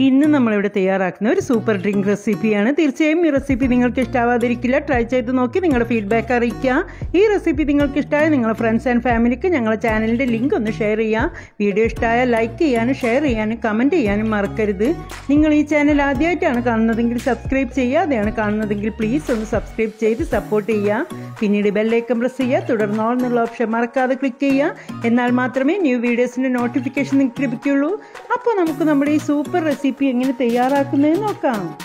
ഇന്ന് നമ്മളിവിടെ തയ്യാറാക്കുന്ന ഒരു സൂപ്പർ ഡ്രിങ്ക് റെസിപ്പിയാണ്. തീർച്ചയായും ഈ റെസിപ്പി നിങ്ങൾക്ക് ഇഷ്ടാവാതിരിക്കില്ല. ട്രൈ ചെയ്ത് നോക്കി നിങ്ങളുടെ ഫീഡ്ബാക്ക് അറിയിക്കുക. ഈ റെസിപ്പി നിങ്ങൾക്ക് ഇഷ്ടമായ നിങ്ങളുടെ ഫ്രണ്ട്സ് ആൻഡ് ഫാമിലിക്ക് ഞങ്ങളുടെ ചാനലിന്റെ ലിങ്ക് ഒന്ന് ഷെയർ ചെയ്യുക വീഡിയോ ഇഷ്ടമായ ലൈക്ക് ചെയ്യാനും ഷെയർ ചെയ്യാനും കമന്റ് ചെയ്യാനും മറക്കരുത്. നിങ്ങൾ ഈ ചാനൽ ആദ്യമായിട്ടാണ് കാണുന്നതെങ്കിൽ സബ്സ്ക്രൈബ് ചെയ്യുക. ചെയ്യാതെയാണ് കാണുന്നതെങ്കിൽ പ്ലീസ് ഒന്ന് സബ്സ്ക്രൈബ് ചെയ്ത് സപ്പോർട്ട് ചെയ്യുക. പിന്നീട് ബെല്ലൈക്കൺ പ്രസ് ചെയ്യുക. തുടർന്ന് ഓൾ എന്നുള്ള ഓപ്ഷൻ മറക്കാതെ ക്ലിക്ക് ചെയ്യുക. എന്നാൽ മാത്രമേ ന്യൂ വീഡിയോസിന്റെ നോട്ടിഫിക്കേഷൻ നിങ്ങൾക്ക് ലഭിക്കുകയുള്ളൂ. അപ്പോൾ നമുക്ക് നമ്മുടെ ഈ സൂപ്പർ റെസിപ്പി എങ്ങനെ തയ്യാറാക്കുന്നതെന്ന് നോക്കാം.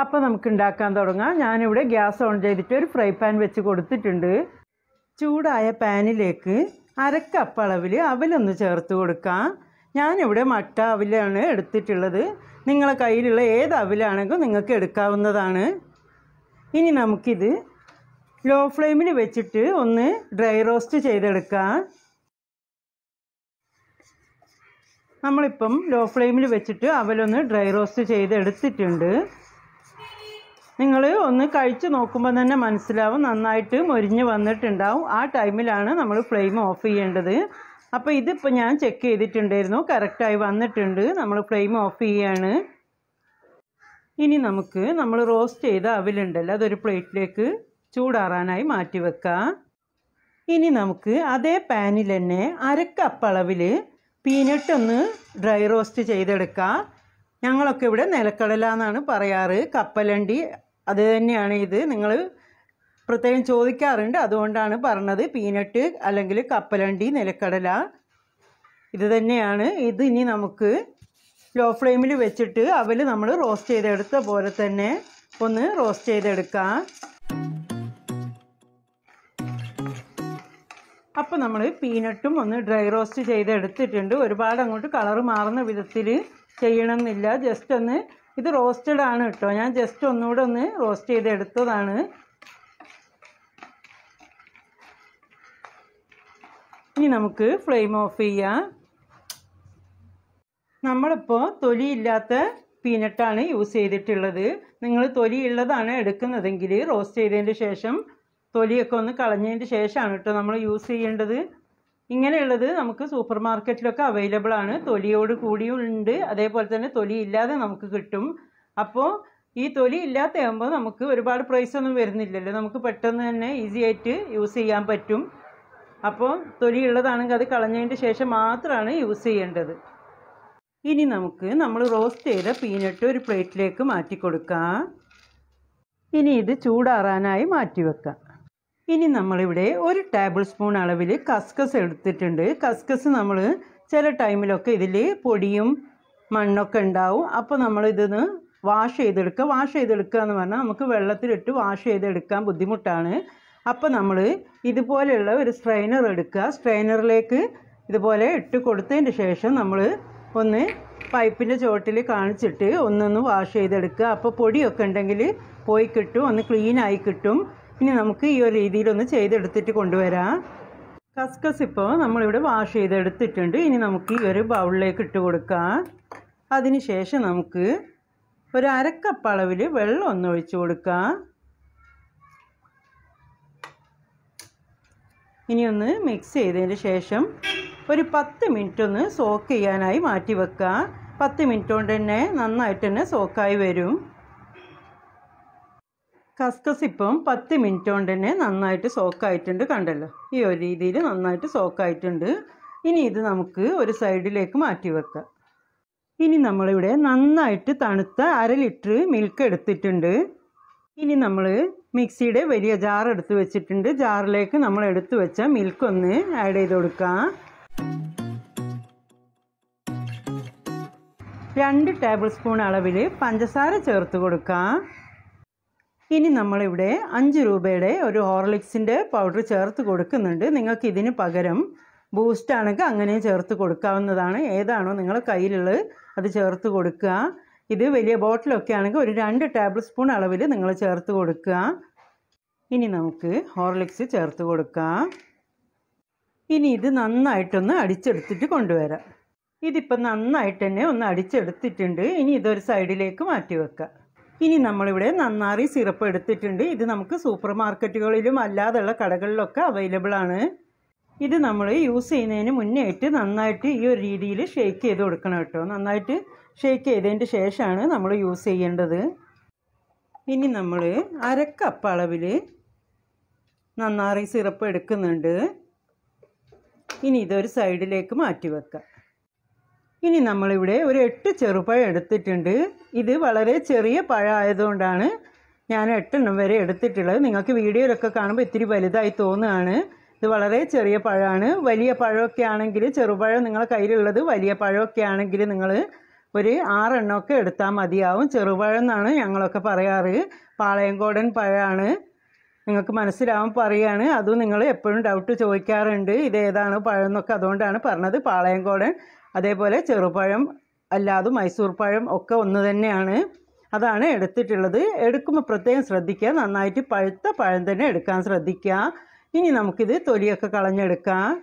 അപ്പോൾ നമുക്ക് ഉണ്ടാക്കാൻ തുടങ്ങാം. ഞാനിവിടെ ഗ്യാസ് ഓൺ ചെയ്തിട്ട് ഒരു ഫ്രൈ പാൻ വെച്ച് കൊടുത്തിട്ടുണ്ട്. ചൂടായ പാനിലേക്ക് അരക്കപ്പ് അളവിൽ അവലൊന്ന് ചേർത്ത് കൊടുക്കാം. ഞാനിവിടെ മട്ട അവിലാണ് എടുത്തിട്ടുള്ളത്. നിങ്ങളെ കയ്യിലുള്ള ഏത് അവിലാണെങ്കിലും നിങ്ങൾക്ക് എടുക്കാവുന്നതാണ്. ഇനി നമുക്കിത് ലോ ഫ്ലെയിമിൽ വെച്ചിട്ട് ഒന്ന് ഡ്രൈ റോസ്റ്റ് ചെയ്തെടുക്കാം. നമ്മളിപ്പം ലോ ഫ്ലെയിമിൽ വെച്ചിട്ട് അവലൊന്ന് ഡ്രൈ റോസ്റ്റ് ചെയ്ത് എടുത്തിട്ടുണ്ട് നിങ്ങൾ ഒന്ന് കഴിച്ച് നോക്കുമ്പോൾ തന്നെ മനസ്സിലാവും നന്നായിട്ട് മൊരിഞ്ഞ് വന്നിട്ടുണ്ടാവും. ആ ടൈമിലാണ് നമ്മൾ ഫ്ലെയിം ഓഫ് ചെയ്യേണ്ടത്. അപ്പോൾ ഇതിപ്പോൾ ഞാൻ ചെക്ക് ചെയ്തിട്ടുണ്ടായിരുന്നു കറക്റ്റായി വന്നിട്ടുണ്ട്. നമ്മൾ ഫ്ലെയിം ഓഫ് ചെയ്യാണ്. ഇനി നമുക്ക് നമ്മൾ റോസ്റ്റ് ചെയ്ത അവിലുണ്ടല്ലോ അതൊരു പ്ലേറ്റിലേക്ക് ചൂടാറാനായി മാറ്റി വെക്കാം. ഇനി നമുക്ക് അതേ പാനിൽ തന്നെ അരക്കപ്പ് അളവിൽ പീനട്ട് ഒന്ന് ഡ്രൈ റോസ്റ്റ് ചെയ്തെടുക്കുക ഞങ്ങളൊക്കെ ഇവിടെ നിലക്കടല എന്നാണ് പറയാറ്. കപ്പലണ്ടി അത് തന്നെയാണ് ഇത്. നിങ്ങൾ പ്രത്യേകം ചോദിക്കാറുണ്ട്. അതുകൊണ്ടാണ് പറഞ്ഞത് പീനട്ട് അല്ലെങ്കിൽ കപ്പലണ്ടി നിലക്കടല. ഇത് തന്നെയാണ്. ഇത് ഇനി നമുക്ക് ലോ ഫ്ലെയിമിൽ വെച്ചിട്ട് അവൽ നമ്മൾ റോസ്റ്റ് ചെയ്തെടുത്ത പോലെ തന്നെ ഒന്ന് റോസ്റ്റ് ചെയ്തെടുക്കാം. അപ്പോൾ നമ്മൾ പീനട്ടും ഒന്ന് ഡ്രൈ റോസ്റ്റ് ചെയ്തെടുത്തിട്ടുണ്ട്. ഒരുപാട് അങ്ങോട്ട് കളർ മാറുന്ന വിധത്തിൽ ചെയ്യണമെന്നില്ല. ജസ്റ്റ് ഒന്ന് ഇത് റോസ്റ്റഡ് ആണ് കേട്ടോ. ഞാൻ ജസ്റ്റ് ഒന്നുകൂടെ ഒന്ന് റോസ്റ്റ് ചെയ്തെടുത്തതാണ്. ഇനി നമുക്ക് ഫ്ലെയിം ഓഫ് ചെയ്യാം. നമ്മളിപ്പോൾ തൊലിയില്ലാത്ത പീനട്ടാണ് യൂസ് ചെയ്തിട്ടുള്ളത്. നിങ്ങൾ തൊലിയുള്ളതാണ് എടുക്കുന്നതെങ്കിൽ റോസ്റ്റ് ചെയ്തതിന് ശേഷം തൊലിയൊക്കെ ഒന്ന് കളഞ്ഞതിന്റെ ശേഷമാണ് കേട്ടോ നമ്മൾ യൂസ് ചെയ്യേണ്ടത്. ഇങ്ങനെയുള്ളത് നമുക്ക് സൂപ്പർ മാർക്കറ്റിലൊക്കെ അവൈലബിൾ ആണ്. തൊലിയോട് കൂടിയും ഉണ്ട് അതേപോലെ തന്നെ തൊലി ഇല്ലാതെ നമുക്ക് കിട്ടും. അപ്പോൾ ഈ തൊലി ഇല്ലാത്തയാകുമ്പോൾ നമുക്ക് ഒരുപാട് പ്രൈസ് ഒന്നും വരുന്നില്ലല്ലോ. നമുക്ക് പെട്ടെന്ന് തന്നെ ഈസി ആയിട്ട് യൂസ് ചെയ്യാൻ പറ്റും. അപ്പോൾ തൊലി ഉള്ളതാണെങ്കിൽ അത് കളഞ്ഞതിന്റെ ശേഷം മാത്രമാണ് യൂസ് ചെയ്യേണ്ടത്. ഇനി നമുക്ക് നമ്മൾ റോസ്റ്റ് ചെയ്ത പീനട്ട് ഒരു പ്ലേറ്റിലേക്ക് മാറ്റി കൊടുക്കാം ഇനി ഇത് ചൂടാറാനായി മാറ്റി വെക്കാം ഇനി നമ്മളിവിടെ ഒരു ടേബിൾ സ്പൂൺ അളവിൽ കസ്കസ് എടുത്തിട്ടുണ്ട്. കസ്കസ് നമ്മൾ ചില ടൈമിലൊക്കെ ഇതിൽ പൊടിയും മണ്ണൊക്കെ ഉണ്ടാവും. അപ്പോൾ നമ്മൾ ഇതിന്ന് വാഷ് ചെയ്തെടുക്കുക വാഷ് ചെയ്തെടുക്കുക എന്ന് പറഞ്ഞാൽ നമുക്ക് വെള്ളത്തിലിട്ട് വാഷ് ചെയ്തെടുക്കാൻ ബുദ്ധിമുട്ടാണ്. അപ്പോൾ നമ്മൾ ഇതുപോലെയുള്ള ഒരു സ്ട്രെയിനർ എടുക്കുക സ്ട്രെയിനറിലേക്ക് ഇതുപോലെ ഇട്ട് കൊടുത്തതിന് ശേഷം നമ്മൾ ഒന്ന് പൈപ്പിന്റെ ചുവട്ടിൽ കാണിച്ചിട്ട് ഒന്നൊന്ന് വാഷ് ചെയ്തെടുക്കുക അപ്പോൾ പൊടിയൊക്കെ ഉണ്ടെങ്കിൽ പോയി കിട്ടും. ഒന്ന് ക്ലീനായി കിട്ടും. ഇനി നമുക്ക് ഈ ഒരു രീതിയിലൊന്ന് ചെയ്തെടുത്തിട്ട് കൊണ്ടുവരാം. കസ്കസ് ഇപ്പോൾ നമ്മളിവിടെ വാഷ് ചെയ്തെടുത്തിട്ടുണ്ട്. ഇനി നമുക്ക് ഈ ഒരു ബൗളിലേക്ക് ഇട്ട് കൊടുക്കാം. അതിന് ശേഷം നമുക്ക് ഒരു അരക്കപ്പ് അളവിൽ വെള്ളം ഒന്ന് ഒഴിച്ചു കൊടുക്കാം. ഇനി ഒന്ന് മിക്സ് ചെയ്തതിന് ശേഷം ഒരു പത്ത് മിനിറ്റ് ഒന്ന് സോക്ക് ചെയ്യാനായി മാറ്റി വെക്കുക പത്ത് മിനിറ്റ് കൊണ്ട് തന്നെ നന്നായിട്ട് തന്നെ സോക്കായി വരും. കസ്കസ് ഇപ്പം പത്ത് മിനിറ്റ് കൊണ്ട് തന്നെ നന്നായിട്ട് സോക്കായിട്ടുണ്ട് കണ്ടല്ലോ? ഈ ഒരു രീതിയിൽ നന്നായിട്ട് സോക്കായിട്ടുണ്ട്. ഇനി ഇത് നമുക്ക് ഒരു സൈഡിലേക്ക് മാറ്റി വെക്കാം. ഇനി നമ്മളിവിടെ നന്നായിട്ട് തണുത്ത അര ലിറ്റർ മിൽക്ക് എടുത്തിട്ടുണ്ട്. ഇനി നമ്മൾ മിക്സിയുടെ വലിയ ജാർ എടുത്ത് വെച്ചിട്ടുണ്ട്. ജാറിലേക്ക് നമ്മൾ എടുത്തു വെച്ച മിൽക്ക് ഒന്ന് ആഡ് ചെയ്ത് കൊടുക്കാം. രണ്ട് ടേബിൾ സ്പൂൺ അളവിൽ പഞ്ചസാര ചേർത്ത് കൊടുക്കാം. ഇനി നമ്മളിവിടെ അഞ്ച് രൂപയുടെ ഒരു ഹോർലിക്സിന്റെ പൗഡർ ചേർത്ത് കൊടുക്കുന്നുണ്ട്. നിങ്ങൾക്ക് ഇതിന് പകരം ബൂസ്റ്റ് ആണെങ്കിൽ അങ്ങനെ ചേർത്ത് കൊടുക്കാവുന്നതാണ്. ഏതാണോ നിങ്ങൾ കയ്യിലുള്ളത് അത് ചേർത്ത് കൊടുക്കുക. ഇത് വലിയ ബോട്ടിലൊക്കെ ആണെങ്കിൽ ഒരു രണ്ട് ടേബിൾ സ്പൂൺ അളവിൽ നിങ്ങൾ ചേർത്ത് കൊടുക്കുക. ഇനി നമുക്ക് ഹോർലിക്സ് ചേർത്ത് കൊടുക്കാം. ഇനി ഇത് നന്നായിട്ടൊന്ന് അടിച്ചെടുത്തിട്ട് കൊണ്ടുവരാം. ഇതിപ്പോൾ നന്നായിട്ട് തന്നെ ഒന്ന് അടിച്ചെടുത്തിട്ടുണ്ട്. ഇനി ഇതൊരു സൈഡിലേക്ക് മാറ്റി വെക്കാം. ഇനി നമ്മളിവിടെ നന്നാറി സിറപ്പ് എടുത്തിട്ടുണ്ട്. ഇത് നമുക്ക് സൂപ്പർ മാർക്കറ്റുകളിലും അല്ലാതെയുള്ള കടകളിലൊക്കെ അവൈലബിൾ ആണ്. ഇത് നമ്മൾ യൂസ് ചെയ്യുന്നതിന് മുന്നേ ആയിട്ട് നന്നായിട്ട് ഈ ഒരു രീതിയിൽ ഷേക്ക് ചെയ്ത് കൊടുക്കണം കേട്ടോ. നന്നായിട്ട് ഷേക്ക് ചെയ്തതിന് ശേഷമാണ് നമ്മൾ യൂസ് ചെയ്യേണ്ടത്. ഇനി നമ്മൾ അരക്കപ്പ് അളവിൽ നന്നാറി സിറപ്പ് എടുക്കുന്നുണ്ട്. ഇനി ഇതൊരു സൈഡിലേക്ക് മാറ്റി വെക്കാം. ഇനി നമ്മളിവിടെ ഒരു എട്ട് ചെറുപഴം എടുത്തിട്ടുണ്ട്. ഇത് വളരെ ചെറിയ പഴമായതുകൊണ്ടാണ് ഞാൻ എട്ടെണ്ണം വരെ എടുത്തിട്ടുള്ളത്. നിങ്ങൾക്ക് വീഡിയോയിലൊക്കെ കാണുമ്പോൾ ഇത്തിരി വലുതായി തോന്നുകയാണ്. ഇത് വളരെ ചെറിയ പഴമാണ്. വലിയ പഴമൊക്കെ ആണെങ്കിൽ ചെറുപഴം നിങ്ങളുടെ കയ്യിലുള്ളത് വലിയ പഴമൊക്കെ ആണെങ്കിൽ നിങ്ങൾ ഒരു ആറെണ്ണമൊക്കെ എടുത്താൽ മതിയാവും. ചെറുപഴം എന്നാണ് ഞങ്ങളൊക്കെ പറയാറ്. പാളയംകോടൻ പഴമാണ്. നിങ്ങൾക്ക് മനസ്സിലാവാൻ പറയുകയാണ് അതും നിങ്ങൾ എപ്പോഴും ഡൗട്ട് ചോദിക്കാറുണ്ട്. ഇത് ഏതാണ് പഴം എന്നൊക്കെ അതുകൊണ്ടാണ് പറഞ്ഞത്. പാളയംകോടൻ അതേപോലെ ചെറുപഴം അല്ലാതെ മൈസൂർ പഴം ഒക്കെ ഒന്ന് തന്നെയാണ്. അതാണ് എടുത്തിട്ടുള്ളത്. എടുക്കുമ്പോൾ പ്രത്യേകം ശ്രദ്ധിക്കുക. നന്നായിട്ട് പഴുത്ത പഴം തന്നെ എടുക്കാൻ ശ്രദ്ധിക്കുക. ഇനി നമുക്കിത് തൊലിയൊക്കെ കളഞ്ഞെടുക്കാം.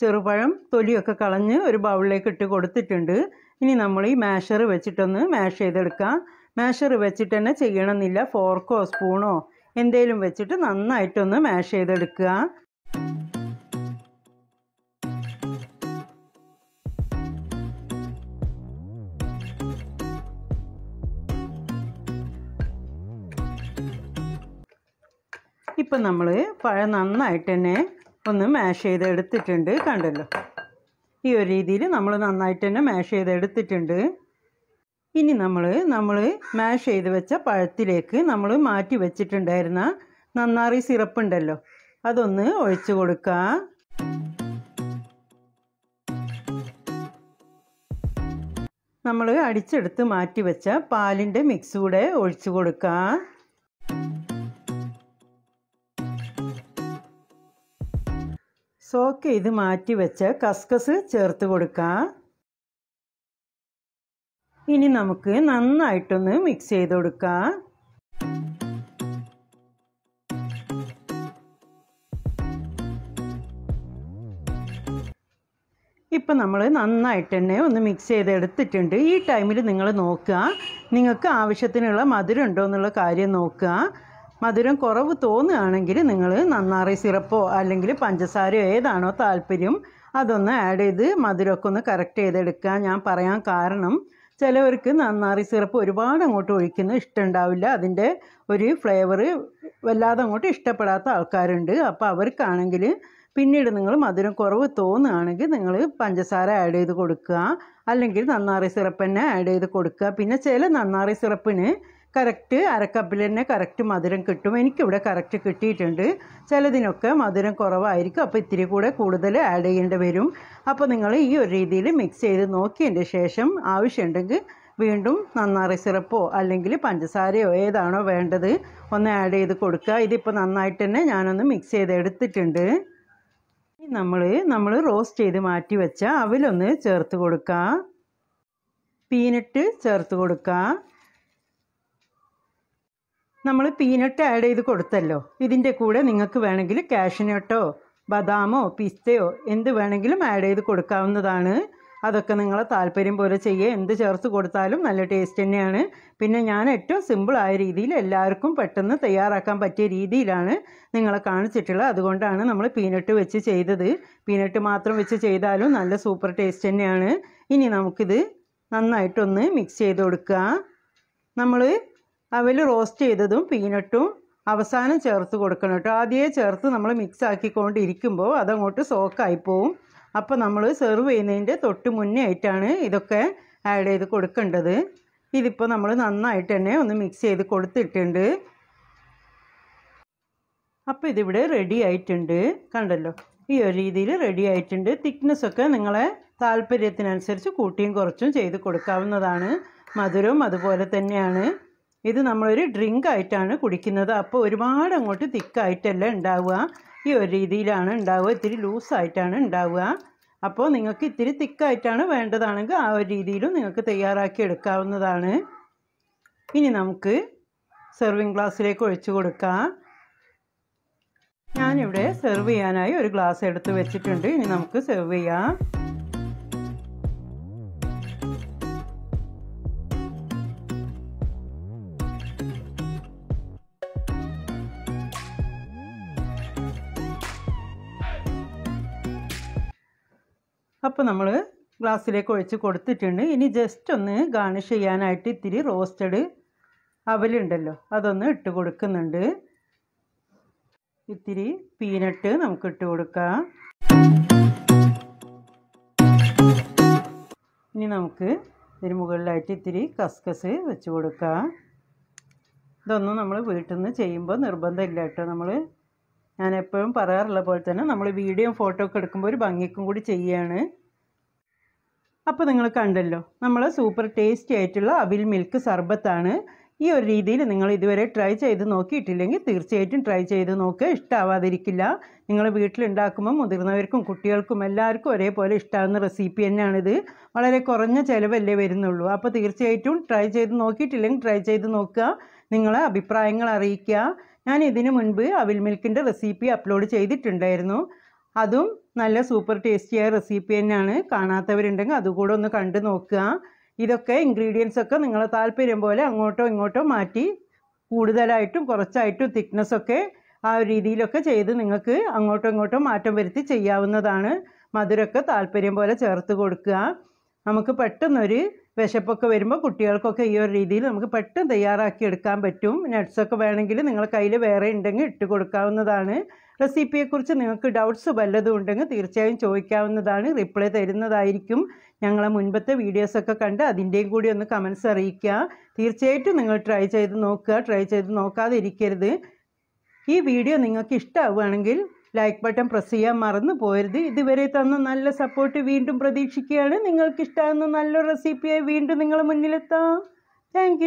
ചെറുപഴം തൊലിയൊക്കെ കളഞ്ഞ് ഒരു ബൗളിലേക്ക് ഇട്ട് കൊടുത്തിട്ടുണ്ട്. ഇനി നമ്മൾ ഈ മാഷർ വെച്ചിട്ടൊന്ന് മാഷ് ചെയ്തെടുക്കാം. മാഷർ വെച്ചിട്ട് തന്നെ ചെയ്യണമെന്നില്ല. ഫോർക്കോ സ്പൂണോ എന്തേലും വെച്ചിട്ട് നന്നായിട്ടൊന്ന് മാഷ് ചെയ്തെടുക്കുക. ഇപ്പം നമ്മൾ പഴം നന്നായിട്ട് തന്നെ ഒന്ന് മാഷ് ചെയ്തെടുത്തിട്ടുണ്ട് കണ്ടല്ലോ. ഈ ഒരു രീതിയിൽ നമ്മൾ നന്നായിട്ട് തന്നെ മാഷ് ചെയ്ത് എടുത്തിട്ടുണ്ട് ഇനി നമ്മൾ നമ്മൾ മാഷ് ചെയ്ത് വെച്ച പഴത്തിലേക്ക് നമ്മൾ മാറ്റി വെച്ചിട്ടുണ്ടായിരുന്ന നന്നാറി സിറപ്പ് ഉണ്ടല്ലോ അതൊന്ന് ഒഴിച്ചു കൊടുക്കുക നമ്മൾ അടിച്ചെടുത്ത് മാറ്റി വെച്ച പാലിന്റെ മിക്സ് കൂടെ ഒഴിച്ചു കൊടുക്കുക സോക്ക് ചെയ്ത് മാറ്റി വെച്ച കസ്കസ് ചേർത്ത് കൊടുക്കാം. ഇനി നമുക്ക് നന്നായിട്ടൊന്ന് മിക്സ് ചെയ്ത് കൊടുക്കാം. ഇപ്പം നമ്മൾ നന്നായിട്ട് തന്നെ ഒന്ന് മിക്സ് ചെയ്തെടുത്തിട്ടുണ്ട് ഈ ടൈമിൽ നിങ്ങൾ നോക്കുക നിങ്ങൾക്ക് ആവശ്യത്തിനുള്ള മധുരം ഉണ്ടോ എന്നുള്ള കാര്യം നോക്കുക മധുരം കുറവ് തോന്നുകയാണെങ്കിൽ നിങ്ങൾ നന്നാറി സിറപ്പോ അല്ലെങ്കിൽ പഞ്ചസാരയോ ഏതാണോ താല്പര്യം അതൊന്ന് ആഡ് ചെയ്ത് മധുരമൊക്കെ ഒന്ന് കറക്റ്റ് ചെയ്തെടുക്കുക ഞാൻ പറയാൻ കാരണം ചിലവർക്ക് നന്നാറി സിറപ്പ് ഒരുപാട് അങ്ങോട്ട് ഒഴിക്കുന്ന ഇഷ്ടമുണ്ടാവില്ല. അതിന്റെ ഒരു ഫ്ലേവർ വല്ലാതെ അങ്ങോട്ട് ഇഷ്ടപ്പെടാത്ത ആൾക്കാരുണ്ട്. അപ്പോൾ അവർക്കാണെങ്കിൽ പിന്നീട് നിങ്ങൾ മധുരം കുറവ് തോന്നുകയാണെങ്കിൽ നിങ്ങൾ പഞ്ചസാര ആഡ് ചെയ്ത് കൊടുക്കുക. അല്ലെങ്കിൽ നന്നാറി സിറപ്പ് തന്നെ ആഡ് ചെയ്ത് കൊടുക്കുക. പിന്നെ ചില നന്നാറി സിറപ്പിന് കറക്റ്റ് അരക്കപ്പിൽ തന്നെ കറക്റ്റ് മധുരം കിട്ടും. എനിക്കിവിടെ കറക്റ്റ് കിട്ടിയിട്ടുണ്ട്. ചിലതിനൊക്കെ മധുരം കുറവായിരിക്കും. അപ്പോൾ ഇത്തിരി കൂടെ കൂടുതൽ ആഡ് ചെയ്യേണ്ടി വരും. അപ്പോൾ നിങ്ങൾ ഈ ഒരു രീതിയിൽ മിക്സ് ചെയ്ത് നോക്കിയതിന്റെ ശേഷം ആവശ്യമുണ്ടെങ്കിൽ വീണ്ടും നന്നാറി സിറപ്പോ അല്ലെങ്കിൽ പഞ്ചസാരയോ ഏതാണോ വേണ്ടത് ഒന്ന് ആഡ് ചെയ്ത് കൊടുക്കുക. ഇതിപ്പോൾ നന്നായിട്ട് തന്നെ ഞാനൊന്ന് മിക്സ് ചെയ്ത് എടുത്തിട്ടുണ്ട്. നമ്മൾ നമ്മൾ റോസ്റ്റ് ചെയ്ത് മാറ്റി വെച്ച അവിലൊന്ന് ചേർത്ത് കൊടുക്കുക. പീനട്ട് ചേർത്ത് കൊടുക്കുക. നമ്മൾ പീനട്ട് ആഡ് ചെയ്ത് കൊടുത്തല്ലോ. ഇതിന്റെ കൂടെ നിങ്ങൾക്ക് വേണമെങ്കിൽ കാഷ്നട്ടോ ബദാമോ പിസ്തയോ എന്ത് വേണമെങ്കിലും ആഡ് ചെയ്ത് കൊടുക്കാവുന്നതാണ്. അതൊക്കെ നിങ്ങളെ താല്പര്യം പോലെ ചെയ്യുക. എന്ത് ചേർത്ത് കൊടുത്താലും നല്ല ടേസ്റ്റ് തന്നെയാണ്. പിന്നെ ഞാൻ ഏറ്റവും സിമ്പിളായ രീതിയിൽ എല്ലാവർക്കും പെട്ടെന്ന് തയ്യാറാക്കാൻ പറ്റിയ രീതിയിലാണ് നിങ്ങളെ കാണിച്ചിട്ടുള്ളത്. അതുകൊണ്ടാണ് നമ്മൾ പീനട്ട് വെച്ച് ചെയ്തത്. പീനട്ട് മാത്രം വെച്ച് ചെയ്താലും നല്ല സൂപ്പർ ടേസ്റ്റ് തന്നെയാണ്. ഇനി നമുക്കിത് നന്നായിട്ടൊന്ന് മിക്സ് ചെയ്ത് കൊടുക്കുക നമ്മൾ അവൽ റോസ്റ്റ് ചെയ്തതും പീനട്ടും അവസാനം ചേർത്ത് കൊടുക്കണം കേട്ടോ. ആദ്യമേ ചേർത്ത് നമ്മൾ മിക്സ് ആക്കിക്കൊണ്ടിരിക്കുമ്പോൾ അതങ്ങോട്ട് സോക്കായി പോവും. അപ്പോൾ നമ്മൾ സെർവ് ചെയ്യുന്നതിന്റെ തൊട്ട് മുന്നേ ആയിട്ടാണ് ഇതൊക്കെ ആഡ് ചെയ്ത് കൊടുക്കേണ്ടത്. ഇതിപ്പോൾ നമ്മൾ നന്നായിട്ട് തന്നെ ഒന്ന് മിക്സ് ചെയ്ത് കൊടുത്തിട്ടുണ്ട്. അപ്പോൾ ഇതിവിടെ റെഡി ആയിട്ടുണ്ട്. കണ്ടല്ലോ? ഈ ഒരു രീതിയിൽ റെഡി ആയിട്ടുണ്ട്. തിക്നെസ്സൊക്കെ നിങ്ങളെ താല്പര്യത്തിനനുസരിച്ച് കൂട്ടിയും കുറച്ചും ചെയ്ത് കൊടുക്കാവുന്നതാണ്. മധുരവും അതുപോലെ തന്നെയാണ്. ഇത് നമ്മളൊരു ഡ്രിങ്ക് ആയിട്ടാണ് കുടിക്കുന്നത്. അപ്പോൾ ഒരുപാട് അങ്ങോട്ട് തിക്കായിട്ടല്ല ഉണ്ടാവുക. ഈ ഒരു രീതിയിലാണ് ഉണ്ടാവുക. ഇത്തിരി ലൂസായിട്ടാണ് ഉണ്ടാവുക. അപ്പോൾ നിങ്ങൾക്ക് ഇത്തിരി തിക്കായിട്ടാണ് വേണ്ടതാണെങ്കിൽ ആ ഒരു രീതിയിലും നിങ്ങൾക്ക് തയ്യാറാക്കി എടുക്കാവുന്നതാണ്. ഇനി നമുക്ക് സെർവിങ് ഗ്ലാസ്സിലേക്ക് ഒഴിച്ചു കൊടുക്കാം. ഞാനിവിടെ സെർവ് ചെയ്യാനായി ഒരു ഗ്ലാസ് എടുത്ത് വെച്ചിട്ടുണ്ട്. ഇനി നമുക്ക് സെർവ് ചെയ്യാം. അപ്പോൾ നമ്മൾ ഗ്ലാസ്സിലേക്ക് ഒഴിച്ച് കൊടുത്തിട്ടുണ്ട്. ഇനി ജസ്റ്റ് ഒന്ന് ഗാർണിഷ് ചെയ്യാനായിട്ട് ഇത്തിരി റോസ്റ്റഡ് അവലുണ്ടല്ലോ അതൊന്ന് ഇട്ട് കൊടുക്കുന്നുണ്ട്. ഇത്തിരി പീനട്ട് നമുക്ക് ഇട്ട് കൊടുക്കാം. ഇനി നമുക്ക് ഇതിന് മുകളിലായിട്ട് ഇത്തിരി കസ്കസ് വെച്ച് കൊടുക്കാം. ഇതൊന്നും നമ്മൾ വീട്ടിൽ നിന്ന് ചെയ്യുമ്പോൾ നിർബന്ധമില്ല കേട്ടോ. നമ്മൾ ഞാൻ എപ്പോഴും പറയാറുള്ള പോലെ തന്നെ നമ്മൾ വീഡിയോ ഫോട്ടോ ഒക്കെ എടുക്കുമ്പോൾ ഒരു ഭംഗിക്കും കൂടി ചെയ്യുകയാണ് അപ്പോൾ നിങ്ങൾ കണ്ടല്ലോ നമ്മൾ സൂപ്പർ ടേസ്റ്റി ആയിട്ടുള്ള അവിൽ മിൽക്ക് സർബത്താണ്. ഈ ഒരു രീതിയിൽ നിങ്ങൾ ഇതുവരെ ട്രൈ ചെയ്ത് നോക്കിയിട്ടില്ലെങ്കിൽ തീർച്ചയായിട്ടും ട്രൈ ചെയ്ത് നോക്കുക ഇഷ്ടമാവാതിരിക്കില്ല നിങ്ങൾ വീട്ടിലുണ്ടാക്കുമ്പോൾ മുതിർന്നവർക്കും കുട്ടികൾക്കും എല്ലാവർക്കും ഒരേപോലെ ഇഷ്ടമാകുന്ന റെസിപ്പി തന്നെയാണിത്. വളരെ കുറഞ്ഞ ചിലവല്ലേ വരുന്നുള്ളൂ. അപ്പോൾ തീർച്ചയായിട്ടും ട്രൈ ചെയ്ത് നോക്കിയിട്ടില്ലെങ്കിൽ ട്രൈ ചെയ്ത് നോക്കുക നിങ്ങളെ അഭിപ്രായങ്ങൾ അറിയിക്കുക. ഞാൻ ഇതിനു മുൻപ് അവിൽ മിൽക്കിന്റെ റെസിപ്പി അപ്ലോഡ് ചെയ്തിട്ടുണ്ടായിരുന്നു. അതും നല്ല സൂപ്പർ ടേസ്റ്റിയായ റെസിപ്പി തന്നെയാണ്. കാണാത്തവരുണ്ടെങ്കിൽ അതുകൂടെ ഒന്ന് കണ്ടു നോക്കുക. ഇതൊക്കെ ഇൻഗ്രീഡിയൻസ് ഒക്കെ നിങ്ങളെ താല്പര്യം പോലെ അങ്ങോട്ടോ ഇങ്ങോട്ടോ മാറ്റി കൂടുതലായിട്ടും കുറച്ചായിട്ടും തിക്നെസ് ഒക്കെ ആ ഒരു രീതിയിലൊക്കെ ചെയ്ത് നിങ്ങൾക്ക് അങ്ങോട്ടോ ഇങ്ങോട്ടോ മാറ്റം വരുത്തി ചെയ്യാവുന്നതാണ്. മധുരമൊക്കെ താല്പര്യം പോലെ ചേർത്ത് കൊടുക്കുക. നമുക്ക് പെട്ടെന്നൊരു വിശപ്പൊക്കെ വരുമ്പോൾ കുട്ടികൾക്കൊക്കെ ഈ ഒരു രീതിയിൽ നമുക്ക് പെട്ടെന്ന് തയ്യാറാക്കി എടുക്കാൻ പറ്റും. നട്ട്സൊക്കെ വേണമെങ്കിൽ നിങ്ങൾ കയ്യിൽ വേറെ ഉണ്ടെങ്കിൽ ഇട്ട് കൊടുക്കാവുന്നതാണ്. റെസിപ്പിയെക്കുറിച്ച് നിങ്ങൾക്ക് ഡൗട്ട്സ് വല്ലതും ഉണ്ടെങ്കിൽ തീർച്ചയായും ചോദിക്കാവുന്നതാണ്. റിപ്ലൈ തരുന്നതായിരിക്കും. ഞങ്ങളെ മുൻപത്തെ വീഡിയോസൊക്കെ കണ്ട് അതിന്റെയും കൂടി ഒന്ന് കമൻസ് അറിയിക്കുക. തീർച്ചയായിട്ടും നിങ്ങൾ ട്രൈ ചെയ്ത് നോക്കുക. ട്രൈ ചെയ്ത് നോക്കാതെ ഇരിക്കരുത് ഈ വീഡിയോ നിങ്ങൾക്ക് ഇഷ്ടമാവുകയാണെങ്കിൽ ലൈക്ക് ബട്ടൺ പ്രസ് ചെയ്യാൻ മറന്നു പോരുത്. ഇതുവരെ തന്ന നല്ല സപ്പോർട്ട് വീണ്ടും പ്രതീക്ഷിക്കുകയാണ്. നിങ്ങൾക്ക് ഇഷ്ടമാകുന്ന നല്ലൊരു റെസിപ്പിയായി വീണ്ടും നിങ്ങളുടെ മുന്നിലെത്താം. താങ്ക്